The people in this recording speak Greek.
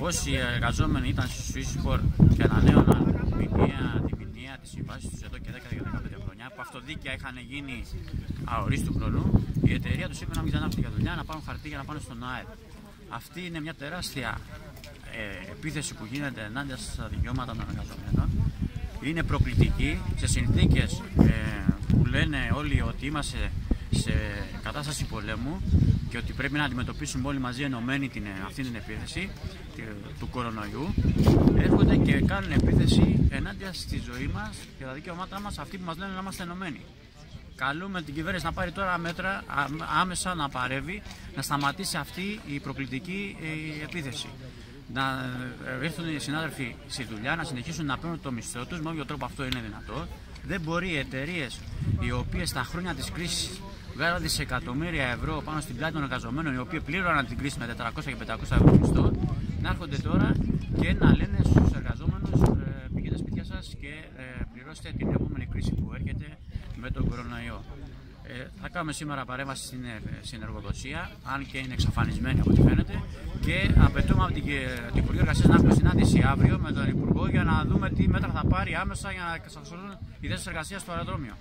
όσοι εργαζόμενοι ήταν στη Swissport και ανανέωναν μηνιαία, τη μηνιαία τη συμβάση τους εδώ και 10-15 χρόνια, που αυτοδίκαια είχαν γίνει αορίστου χρονού, η εταιρεία τους είπε να μην ξανάρθουν για δουλειά, να πάρουν χαρτί για να πάνε στον ΑΕΠ. Αυτή είναι μια τεράστια ε, επίθεση που γίνεται ενάντια στα δικαιώματα των εργαζομένων. Είναι προκλητική σε συνθήκες ε, που λένε όλοι ότι είμαστε σε κατάσταση πολέμου και ότι πρέπει να αντιμετωπίσουμε όλοι μαζί ενωμένοι την, αυτή την επίθεση του κορονοϊού έρχονται και κάνουν επίθεση ενάντια στη ζωή μας και τα δικαιώματά μας αυτοί που μας λένε να είμαστε ενωμένοι. Καλούμε την κυβέρνηση να πάρει τώρα μέτρα άμεσα να παρεύει, να σταματήσει αυτή η προκλητική ε, επίθεση. Να ε, έρθουν οι συνάδελφοι στη δουλειά, να συνεχίσουν να παίρνουν το μισθό τους, με όποιο τρόπο αυτό είναι δυνατό. Δεν μπορεί οι εταιρείες οι οποίες στα χρόνια της κρίσης βγάλαν δισεκατομμύρια ευρώ πάνω στην πλάτη των εργαζομένων, οι οποίοι πλήρωναν την κρίση με 400 και 500 ευρώ μισθό, να έρχονται τώρα και να λένε στους εργαζόμενους ε, πήγαινε σπίτια σας και ε, πληρώστε την επόμενη κρίση που έρχεται με τον κορονοϊό. Ε, θα κάνουμε σήμερα παρέμβαση στην, ε, στην εργοδοσία, αν και είναι εξαφανισμένη από ό,τι φαίνεται, και απαιτούμε από την, την Υπουργή Εργασίας να έχουμε συνάντηση αύριο με τον Υπουργό για να δούμε τι μέτρα θα πάρει άμεσα για να εξασφαλίσουν οι θέσεις εργασίας στο αεροδρόμιο.